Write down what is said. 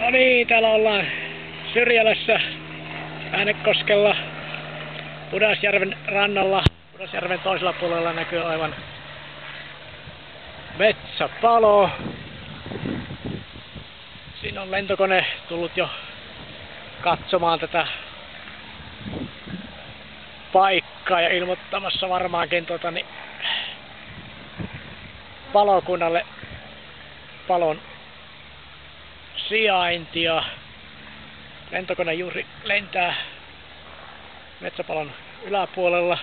No niin, täällä ollaan Syrjälässä, Äänekoskella, Pudasjärven rannalla. Pudasjärven toisella puolella näkyy aivan metsäpalo. Siinä on lentokone tullut jo katsomaan tätä paikkaa ja ilmoittamassa varmaankin tuota, niin, palokunnalle palon sijaintia. Lentokone juuri lentää metsäpalon yläpuolella.